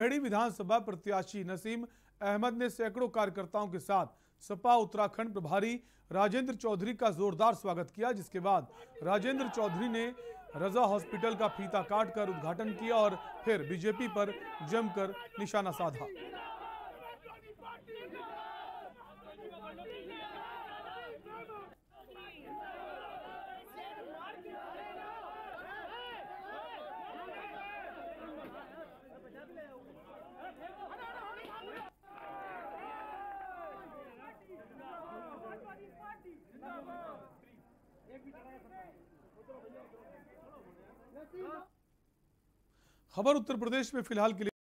खेड़ी विधानसभा प्रत्याशी नसीम अहमद ने सैकड़ों कार्यकर्ताओं के साथ सपा उत्तराखंड प्रभारी राजेंद्र चौधरी का जोरदार स्वागत किया, जिसके बाद राजेंद्र चौधरी ने रजा हॉस्पिटल का फीता काटकर उद्घाटन किया और फिर बीजेपी पर जमकर निशाना साधा। खबर उत्तर प्रदेश में फ़िलहाल के लिए